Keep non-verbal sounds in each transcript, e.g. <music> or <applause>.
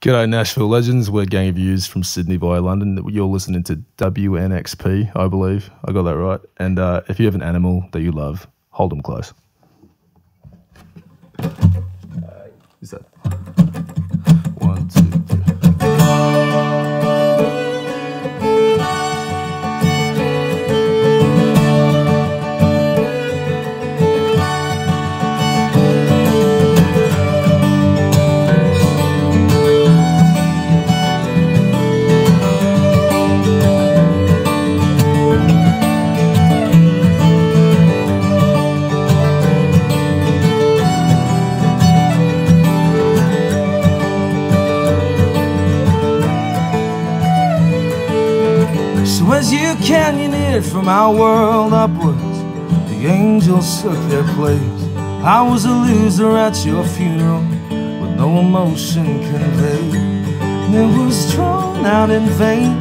G'day, Nashville legends. We're Gang of Youths from Sydney via London. You're listening to WNXP, I believe. I got that right. And uh, if you have an animal that you love, hold them close. Is that as you canyoneered from our world upwards, the angels took their place. I was a loser at your funeral, with no emotion conveyed. And it was drawn out in vain.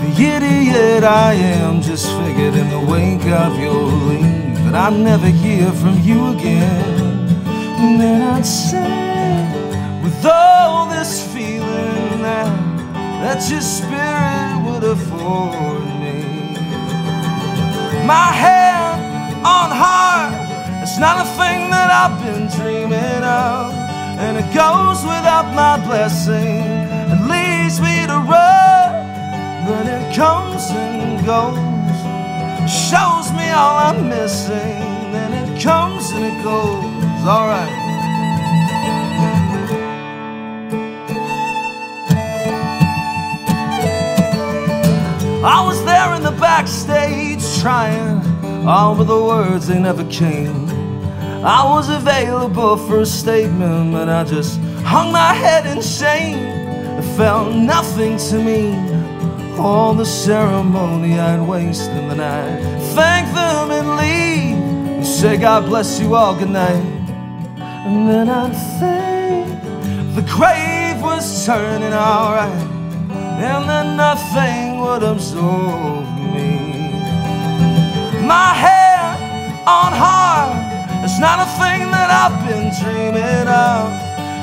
The idiot I am just figured in the wake of your leave that I'd never hear from you again. And then I'd say, with all this feeling that, that your spirit afford me. My hand on heart, it's not a thing that I've been dreaming of. And it goes without my blessing, it leads me to run. But it comes and goes, shows me all I'm missing. Then it comes and it goes, alright. I was there in the backstage trying, all but the words they never came. I was available for a statement, but I just hung my head in shame. It felt nothing to me. All the ceremony I'd waste, and then I'd thank them and leave and say, God bless you all, good night. And then I'd say the grave was turning alright and then nothing would absorb me. My hand on heart, it's not a thing that I've been dreaming of,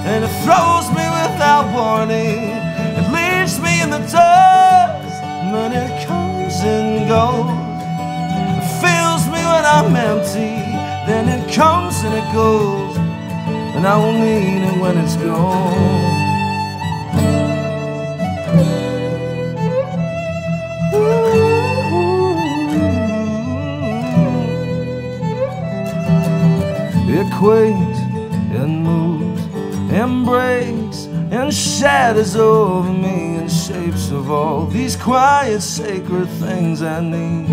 and it throws me without warning. It leaves me in the dust, but it comes and goes. It fills me when I'm empty, then it comes and it goes, and I will need it when it's gone. Quakes and moves and breaks and shatters over me in shapes of all these quiet, sacred things I need.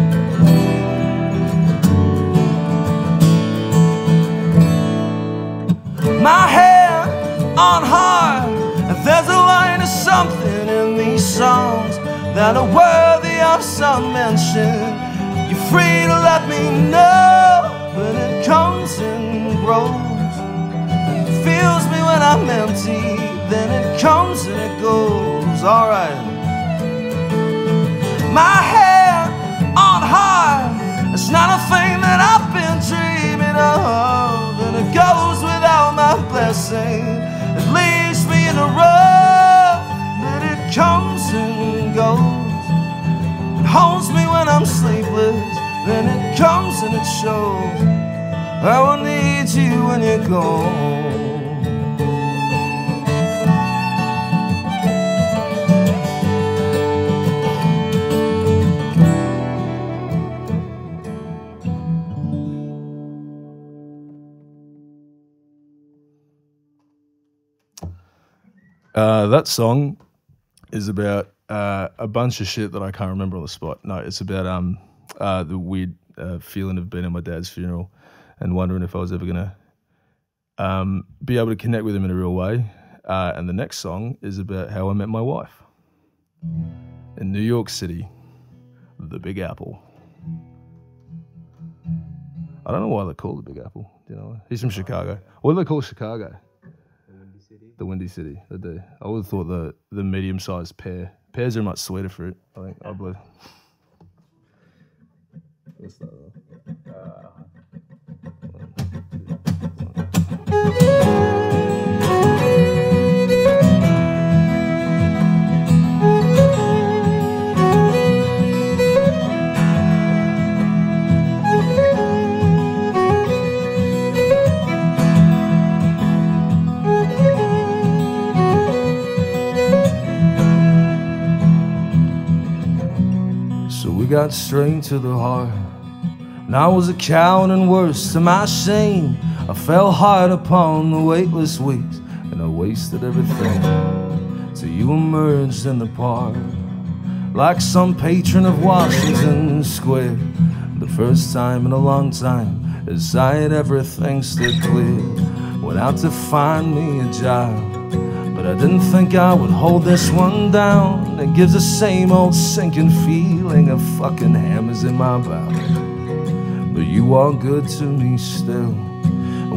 My hand on heart, there's a line of something in these songs that are worthy of some mention. You're free to let me know, but comes and grows. It fills me when I'm empty, then it comes and it goes. Alright. My hand on heart, it's not a thing that I've been dreaming of, and it goes without my blessing. It leaves me in a rut, but it comes and goes. It holds me when I'm sleepless, then it comes and it shows. I will need you when you're gone. Uh, that song is about uh, a bunch of shit that I can't remember on the spot. No, it's about um, uh, the weird uh, feeling of being at my dad's funeral and wondering if I was ever gonna um, be able to connect with him in a real way. Uh, and the next song is about how I met my wife in New York City, the Big Apple. I don't know why they call it the Big Apple. You know? He's from Chicago. What do they call Chicago? The Windy City. They do. I would have thought the the medium sized pear. Pears are much sweeter fruit. I think. I believe. Got straight to the heart. And I was a coward and worse to my shame. I fell hard upon the weightless weeks and I wasted everything. So you emerged in the park like some patron of Washington Square. The first time in a long time, as I had everything stood clear. Went out to find me a job. But I didn't think I would hold this one down. It gives the same old sinking feeling of fucking hammers in my back. But you are good to me still.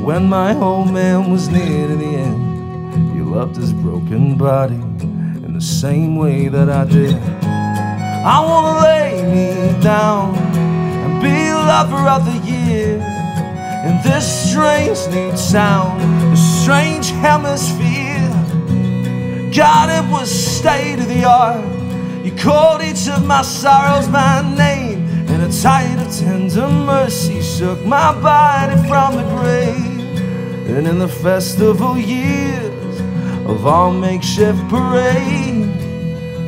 When my old man was near to the end, you loved his broken body in the same way that I did. I wanna lay me down and be a lover of the year in this strange new town, this strange hemisphere. God, it was state of the art. You called each of my sorrows by name, and a tide of tender mercy shook my body from the grave. And in the festival years of our makeshift parade,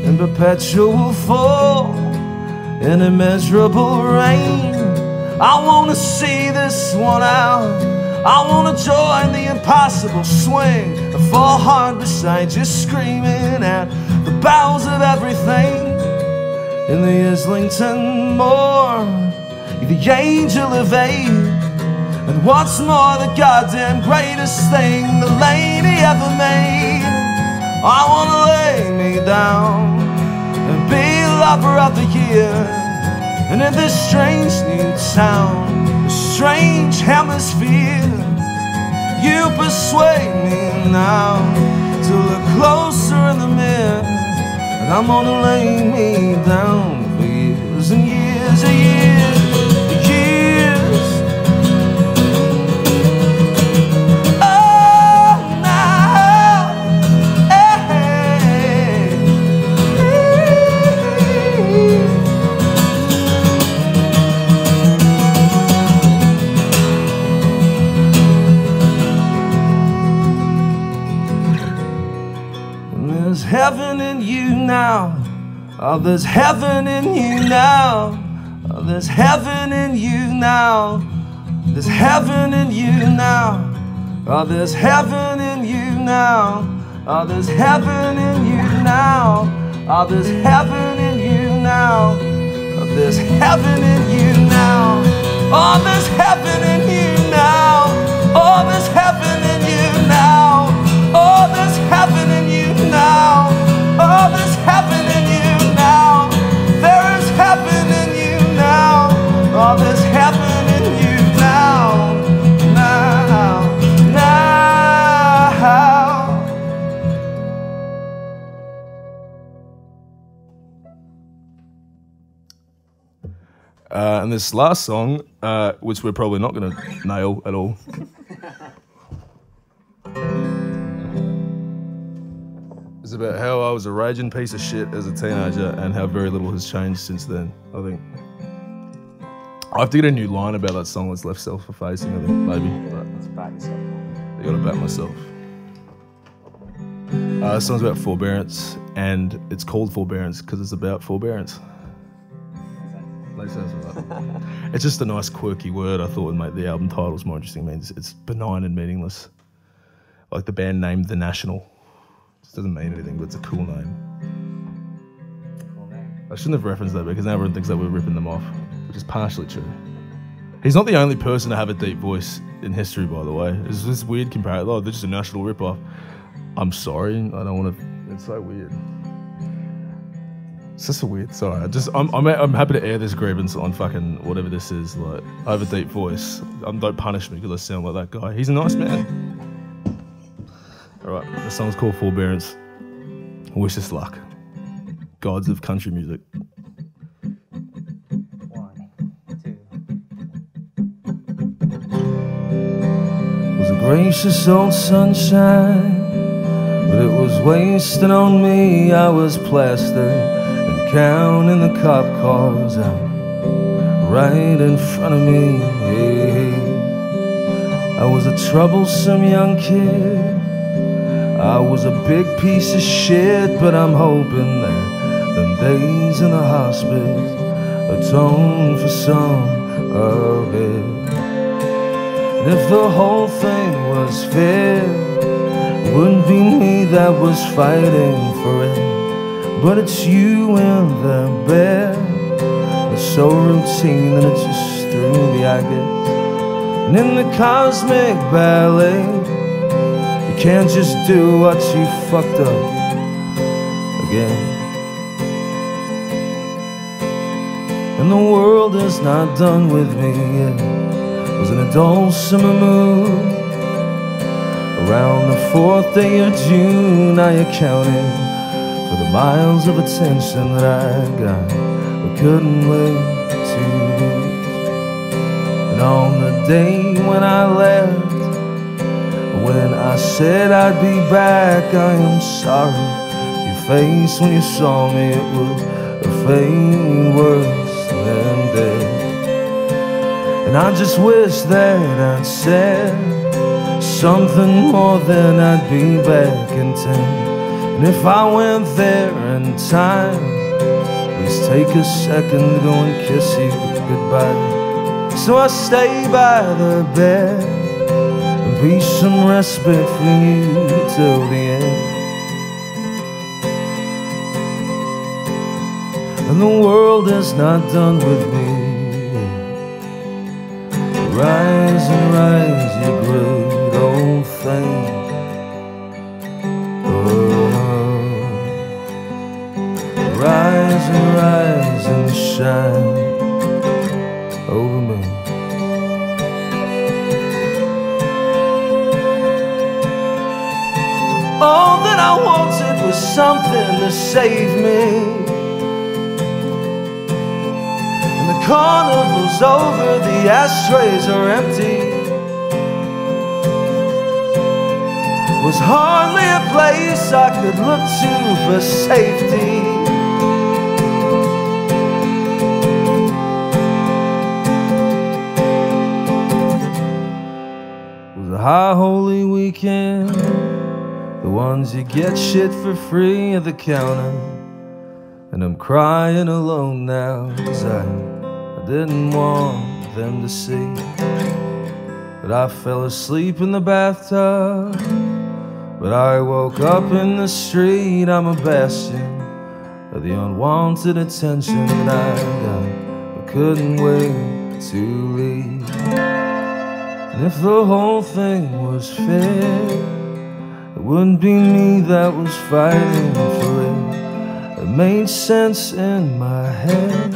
in perpetual fall, in immeasurable rain, I wanna see this one out. I wanna join the impossible swing and fall hard beside you, screaming at the bowels of everything. In the Islington Moor, you're the angel of eight. And what's more, the goddamn greatest thing the lady ever made. I wanna lay me down and be lover of the year. And in this strange new town, strange hemisphere. You persuade me now to look closer in the mirror, and I'm gonna lay me down for years and years and years. Heaven in you now. Oh, there's heaven in you now. Oh, there's heaven in you now. There's heaven in you now. Oh, there's heaven in you now. Oh, there's heaven in you now. Oh, there's heaven in you now. Oh, there's heaven in you now. Oh, there's heaven in you now. Oh, there's heaven Uh, and this last song, uh, which we're probably not going to nail at all. is about how I was a raging piece of shit as a teenager and how very little has changed since then, I think. I have to get a new line about that song that's left self effacing, I think, maybe. But Let's back yourself. I gotta back myself. Uh, this song's about forbearance, and it's called forbearance because it's about forbearance. Makes sense, it's just a nice, quirky word. I thought would make the album titles more interesting. It means it's benign and meaningless, like the band name The National. It doesn't mean anything, but it's a cool name. Cool name. I shouldn't have referenced that because now everyone thinks that we're ripping them off, which is partially true. He's not the only person to have a deep voice in history, by the way. It's this weird comparison. Oh, they're just a national ripoff. I'm sorry. I don't want to. It's so weird. It's just so weird. Sorry. I just I'm, I'm I'm happy to air this grievance on fucking whatever this is. Like I have a deep voice. Um, don't punish me because I sound like that guy. He's a nice man. All right. The song's called Forbearance. Wish us luck. Gods of country music. One, two. was a gracious old sunshine, but it was wasting on me. I was plastered and counting the cop cars out right in front of me. Hey, hey. I was a troublesome young kid. I was a big piece of shit, but I'm hoping that them days in the hospice atone for some of it. And if the whole thing was fair, it wouldn't be me that was fighting for it. But it's you and the bear. It's so routine that it just threw me, I guess. And in the cosmic ballet, you can't just do what you fucked up again. And the world is not done with me yet. Was in a dulcimer mood. Around the fourth day of June, I accounted for the miles of attention that I got, but couldn't wait to lose. And on the day when I left, when I said I'd be back, I am sorry. Your face when you saw me, it was a fate worse than death. And I just wish that I'd said something more than I'd be back in ten. And if I went there in time, please take a second to go and kiss you goodbye. So I stay by the bed and be some respite for you till the end. And the world is not done with me. Rise and rise, you great and rise and shine over me. All that I wanted was something to save me. And the carnival's over, the ashtrays are empty. Was hardly a place I could look to for safety. High holy weekend. The ones you get shit for free at the counter. And I'm crying alone now, cause I, I didn't want them to see that I fell asleep in the bathtub. But I woke up in the street, I'm a bastion of the unwanted attention that I got, I couldn't wait to leave. And if the whole thing was fair, it wouldn't be me that was fighting for it. It made sense in my head,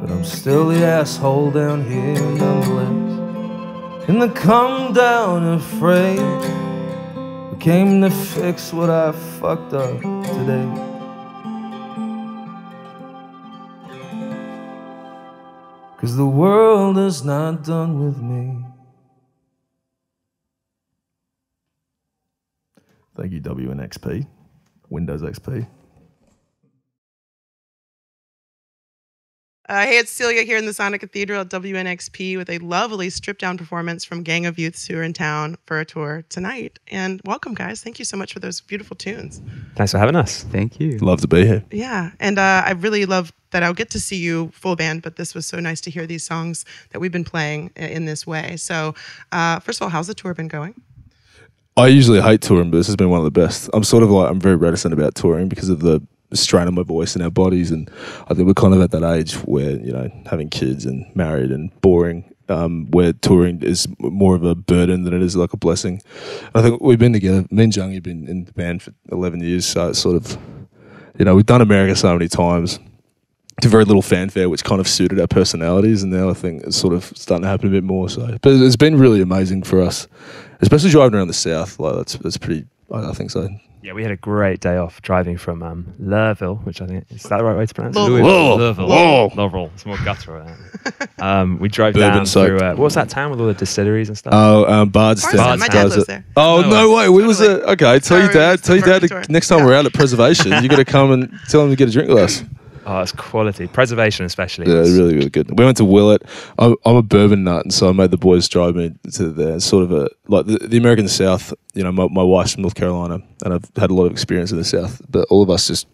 but I'm still the asshole down here nonetheless. In the come down afraid, we came to fix what I fucked up today. Cause the world is not done with me. Thank you, WNXP, Windows XP. Uh, hey, it's Celia here in the Sonic Cathedral at WNXP with a lovely stripped down performance from Gang of Youths who are in town for a tour tonight. And welcome, guys. Thank you so much for those beautiful tunes. Thanks for having us. Thank you. Love to be here. Yeah. And uh, I really love that I'll get to see you full band, but this was so nice to hear these songs that we've been playing in this way. So, uh, first of all, how's the tour been going? I usually hate touring, but this has been one of the best. I'm sort of like I'm very reticent about touring because of the strain on my voice and our bodies, and I think we're kind of at that age where you know having kids and married and boring. Um, where touring is more of a burden than it is like a blessing. I think we've been together. Me and Jung have been in the band for 11 years, so it's sort of, you know, we've done America so many times to very little fanfare, which kind of suited our personalities. And now I think it's sort of starting to happen a bit more. So, but it's been really amazing for us, especially driving around the south. Like that's that's pretty. I, I think so. Yeah, we had a great day off driving from um, Lurville, which I think is that the right way to pronounce it? Louisville. Whoa. Lurville. Whoa. Lurville. It's more guttural. isn't um, we drove Bourbon down soaked. through uh, what was that town with all the distilleries and stuff? Oh, um, Bardstown. Bardstown. My dad lives there. Oh No no, way. way! We was Totally. a, okay. Tell your dad. Tell your dad to, next time Yeah. we're out at Preservation, you got to come and tell him to get a drink with us. Oh, it's quality. Preservation, especially. Yeah, really, really good. We went to Willett. I'm, I'm a bourbon nut, and so I made the boys drive me to there. It's sort of a like the, the American South. You know, my, my wife's from North Carolina, and I've had a lot of experience in the South. But all of us just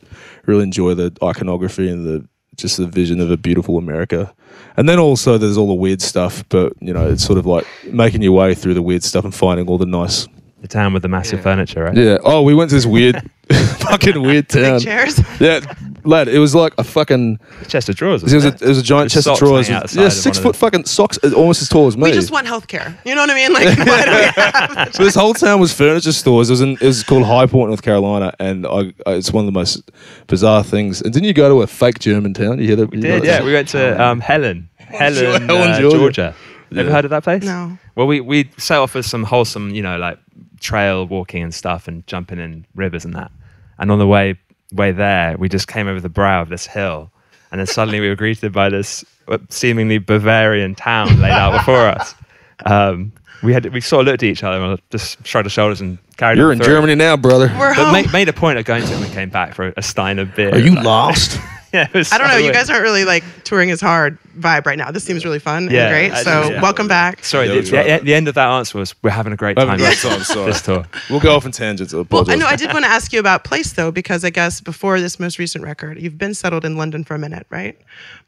really enjoy the iconography and the just the vision of a beautiful America. And then also there's all the weird stuff, but you know, it's sort of like making your way through the weird stuff and finding all the nice. The town with the massive furniture, right? Yeah. Oh, we went to this weird, <laughs> <laughs> fucking weird town. Big chairs. Yeah, lad, it was like a fucking. Chest of drawers. It was a, wasn't it was a giant Just chest of socks drawers. hanging with- outside Yeah, of six one foot of fucking socks, uh, almost as tall as me. We just want healthcare. You know what I mean? Like, <laughs> why do we have So this whole town was furniture stores. It was in, it was called High Point, North Carolina, and I, I, it's one of the most bizarre things. And didn't you go to a fake German town? You hear that? We did, yeah. We went to um, Helen, Helen, Helen, uh, Georgia. Georgia. Ever Yeah. heard of that place? No. Well, we we set off with some wholesome, you know, like trail walking and stuff, and jumping in rivers and that. And on the way way there, we just came over the brow of this hill, and then suddenly we were greeted by this uh, seemingly Bavarian town laid out before us. <laughs> Um, we had we sort of looked at each other and just shrugged our shoulders and carried. You're on in through. Germany now, brother. We're But home. made, made a point of going to it and we came back for a stein of beer. Are you Like- lost? <laughs> <laughs> Yeah, was I don't know. so You guys aren't really like touring as hard vibe right now. This seems really fun Yeah, and great. I- So yeah. welcome back. Sorry, Yeah, the, the, the end of that answer was we're having a great Having time. a great time, sorry. This tour. We'll go off in tangents. I Well. I know I did want to ask you about place though, because I guess before this most recent record, you've been settled in London for a minute, right?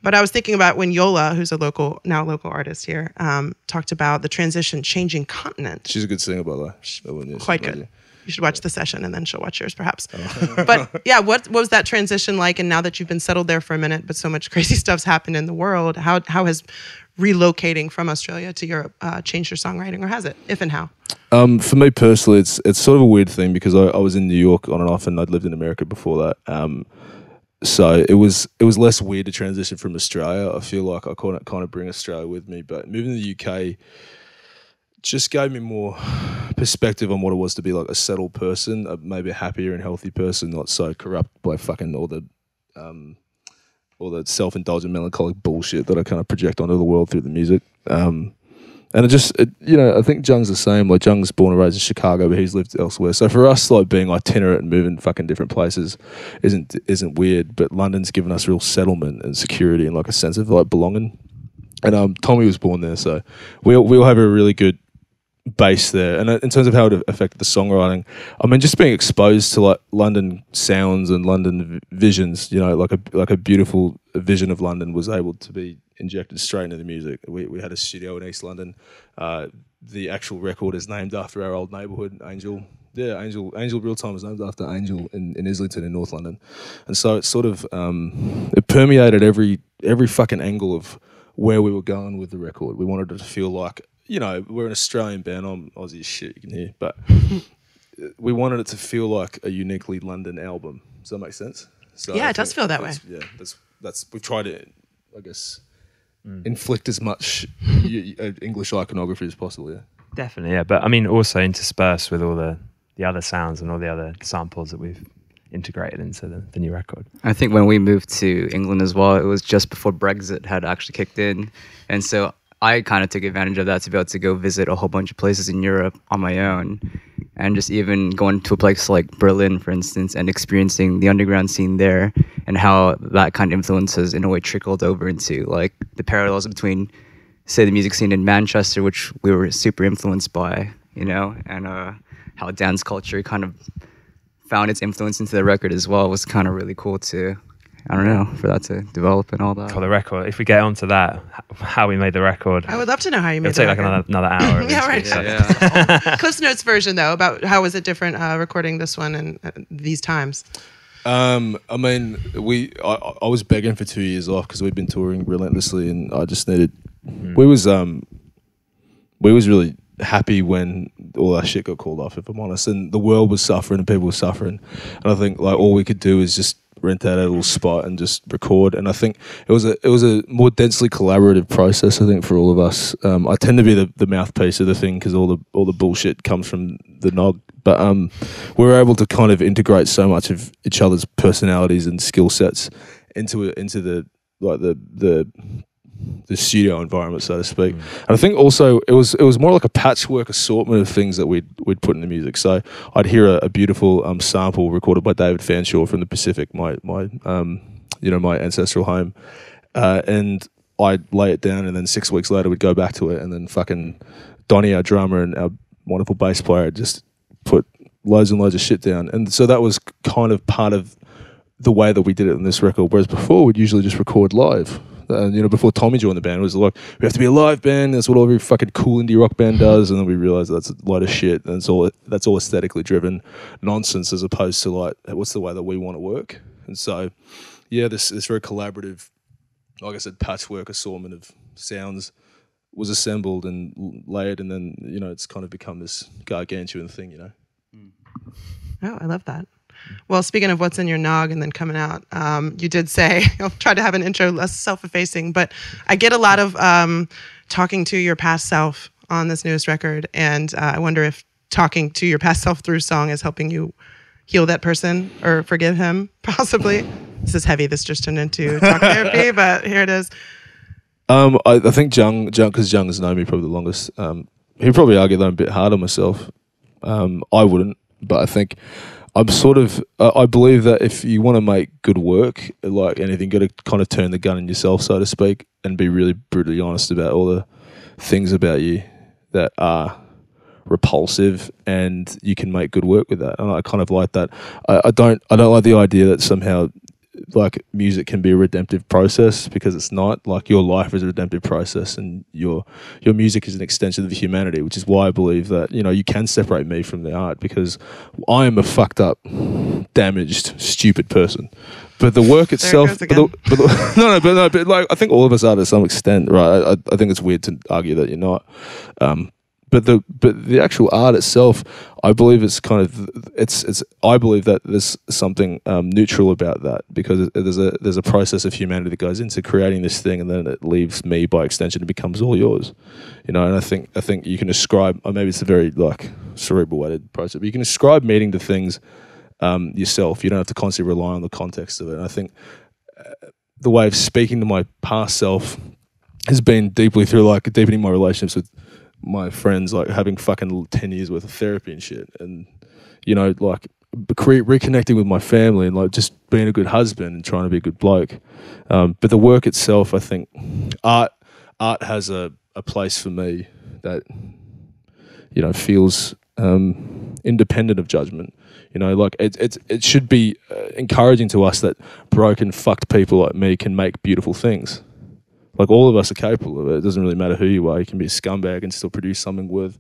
But I was thinking about when Yola, who's a local now local artist here, um, talked about the transition changing continent. She's a good singer, by the way. That one, yeah, Quite she's good. You should watch the session and then she'll watch yours, perhaps. Oh. <laughs> but yeah, what, what was that transition like? And now that you've been settled there for a minute, but so much <laughs> crazy stuff's happened in the world, how how has relocating from Australia to Europe uh, changed your songwriting, or has it? If and how? Um, for me personally, it's it's sort of a weird thing because I, I was in New York on and off, and I'd lived in America before that. Um, so it was it was less weird to transition from Australia. I feel like I kind of kind of bring Australia with me, but moving to the UK just gave me more perspective on what it was to be like a settled person, maybe a happier and healthy person, not so corrupt by fucking all the um, all the self indulgent melancholic bullshit that I kind of project onto the world through the music. Um, and it just, it, you know, I think Jung's the same. Like Jung's born and raised in Chicago, but he's lived elsewhere. So for us, like being itinerant and moving fucking different places, isn't isn't weird. But London's given us real settlement and security and like a sense of like belonging. And um, Tommy was born there, so we we all have a really good base there. And uh, in terms of how it affected the songwriting, I mean, just being exposed to like London sounds and London visions, you know, like a like a beautiful vision of London was able to be injected straight into the music. We we had a studio in East London. Uh, the actual record is named after our old neighbourhood, Angel. Yeah, Angel Angel Real Time is named after Angel in, in Islington in North London, and so it sort of um, it permeated every every fucking angle of where we were going with the record. We wanted it to feel like you know we're an Australian band. I'm Aussie as shit, you can hear, but <laughs> we wanted it to feel like a uniquely London album. Does that make sense? So Yeah, I it does feel that way. Yeah, that's that's we've tried to, I guess, Mm. inflict as much <laughs> y- y- uh, English iconography as possible. Yeah. Definitely, yeah. But I mean, also interspersed with all the the other sounds and all the other samples that we've integrated into the, the new record. I think when we moved to England as well, it was just before Brexit had actually kicked in. And so I kind of took advantage of that to be able to go visit a whole bunch of places in Europe on my own. And just even going to a place like Berlin, for instance, and experiencing the underground scene there and how that kind of influence has, in a way, trickled over into like the parallels between, say, the music scene in Manchester, which we were super influenced by, you know, and uh, how dance culture kind of found its influence into the record as well was kind of really cool to I don't know for that to develop and all that. For the record, if we get onto that, how we made the record, I would love to know how you made it'll take the like another another hour. at <laughs> Yeah, least, right. so- <laughs> Cliff's Notes version though about how was it different uh, recording this one and uh, these times. Um, I mean, we I, I was begging for two years off because we'd been touring relentlessly, and I just needed. We was um, we was really happy when all that shit got called off. If I'm honest, and the world was suffering and people were suffering, and I think like all we could do is just rent out a little spot and just record. And I think it was a it was a more densely collaborative process. I think for all of us, um, I tend to be the, the mouthpiece of the thing because all the all the bullshit comes from the nog. But um, we were able to kind of integrate so much of each other's personalities and skill sets into into the like the the the studio environment, so to speak. And I think also it was it was more like a patchwork assortment of things that we'd we'd put in the music. So I'd hear a, a beautiful um, sample recorded by David Fanshawe from the Pacific, my my um, you know my ancestral home, uh, and I'd lay it down, and then six weeks later we'd go back to it, and then fucking Donnie, our drummer, and our wonderful bass player, just put loads and loads of shit down, and so that was kind of part of the way that we did it on this record. Whereas before, we'd usually just record live. And you know, before Tommy joined the band, it was like we have to be a live band. That's what every fucking cool indie rock band mm-hmm. does. And then we realized that's a lot of shit. And it's all that's all aesthetically driven nonsense, as opposed to like what's the way that we want to work. And so, yeah, this this very collaborative, like I said, patchwork assortment of sounds was assembled and layered, and then you know it's kind of become this gargantuan thing. You know. Mm. Oh, I love that. Well, speaking of what's in your nog and then coming out, um, you did say <laughs> I'll try to have an intro less self-effacing, but I get a lot of um, talking to your past self on this newest record, and uh, I wonder if talking to your past self through song is helping you heal that person or forgive him, <laughs> possibly. This is heavy. This just turned into talk therapy, <laughs> but here it is. Um, I, I think Jung, Jung, because Jung has known me probably the longest. Um, he'd probably argue that I'm a bit hard on myself. Um, I wouldn't, but I think I'm sort of. Uh, I believe that if you want to make good work, like anything, got to kind of turn the gun in yourself, so to speak, and be really brutally honest about all the things about you that are repulsive, and you can make good work with that. And I kind of like that. I, I don't. I don't like the idea that somehow like music can be a redemptive process because it's not like your life is a redemptive process and your your music is an extension of humanity which is why I believe that you know you can separate me from the art because I am a fucked up damaged stupid person. But the work itself goes but the, but the, <laughs> no no but no but like I think all of us are to some extent right? I, I think it's weird to argue that you're not. Um but the but the actual art itself, I believe it's kind of it's it's I believe that there's something um, neutral about that because there's a there's a process of humanity that goes into creating this thing, and then it leaves me by extension. It becomes all yours, you know. And I think I think you can ascribe, or maybe it's a very like cerebral weighted process, but you can ascribe meaning to things um, yourself. You don't have to constantly rely on the context of it. And I think uh, the way of speaking to my past self has been deeply through like deepening my relationships with my friends, like having fucking 10 years worth of therapy and shit. And, you know, like reconnecting with my family and like just being a good husband and trying to be a good bloke. Um, but the work itself, I think art, art has a, a place for me that, you know, feels um, independent of judgment. You know, like it, it, it should be uh, encouraging to us that broken, fucked people like me can make beautiful things. Like all of us are capable of it. It doesn't really matter who you are. You can be a scumbag and still produce something worth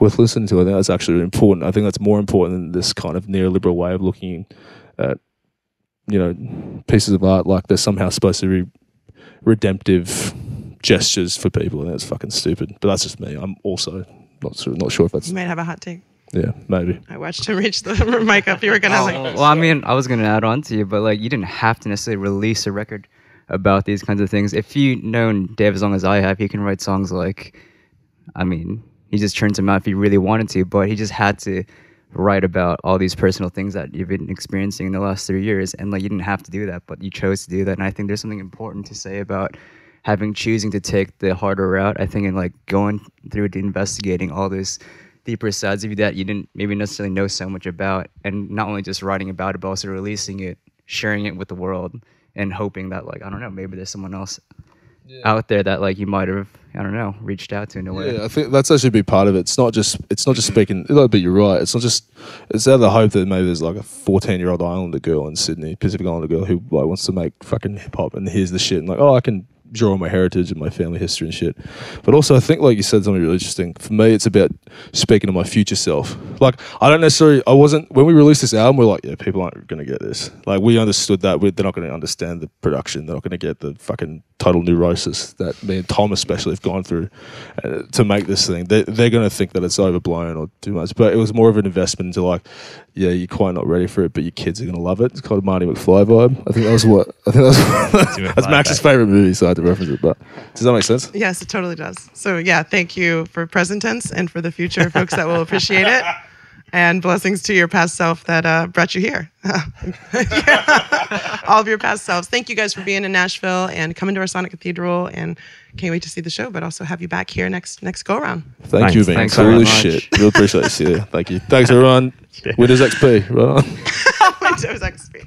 worth listening to. I think that's actually important. I think that's more important than this kind of neoliberal way of looking at you know pieces of art like they're somehow supposed to be redemptive gestures for people. And that's fucking stupid. But that's just me. I'm also not sure, not sure if that's You might have a hot take. yeah maybe. I watched him reach the <laughs> mic up. You were gonna oh, like. well, I mean, I was gonna add on to you, but like, you didn't have to necessarily release a record about these kinds of things. If you known Dave as long as I have, he can write songs like, I mean, he just turns them out if he really wanted to, but he just had to write about all these personal things that you've been experiencing in the last three years, and like, you didn't have to do that, but you chose to do that, and I think there's something important to say about having choosing to take the harder route. I think in like going through investigating all those deeper sides of you that you didn't maybe necessarily know so much about, and not only just writing about it, but also releasing it, sharing it with the world, and hoping that like I don't know, maybe there's someone else out there that like you might have I don't know reached out to in a way. Yeah, I think that's actually a big part of it. It's not just it's not just speaking. But you're right. It's not just. It's out of the hope that maybe there's like a 14 year old Islander girl in Sydney, Pacific Islander girl who like wants to make fucking hip hop, and hears the shit, and like, oh, I can draw on my heritage and my family history and shit. But also, I think like you said something really interesting. For me, it's about speaking to my future self. Like, I don't necessarily. I wasn't when we released this album. We're like, yeah, people aren't going to get this. Like, we understood that we they're not going to understand the production. They're not going to get the fucking total neurosis that me and Tom especially have gone through uh, to make this thing. They, they're going to think that it's overblown or too much. But it was more of an investment into like, yeah, you're quite not ready for it, but your kids are going to love it. It's called Marty McFly vibe. I think that was what I think that was. <laughs> that's Max's favorite movie, so I had to reference it. But does that make sense? Yes, it totally does. So yeah, thank you for present tense and for the future folks that will appreciate it. <laughs> And blessings to your past self that uh, brought you here. <laughs> All of your past selves. Thank you guys for being in Nashville and coming to our Sonic Cathedral. And can't wait to see the show, but also have you back here next next go around. Thank Thanks. you, man. Thanks Cool very as much. shit. Real appreciate you. See <laughs> you. Thank you. Thanks, everyone. Windows XP. Right on.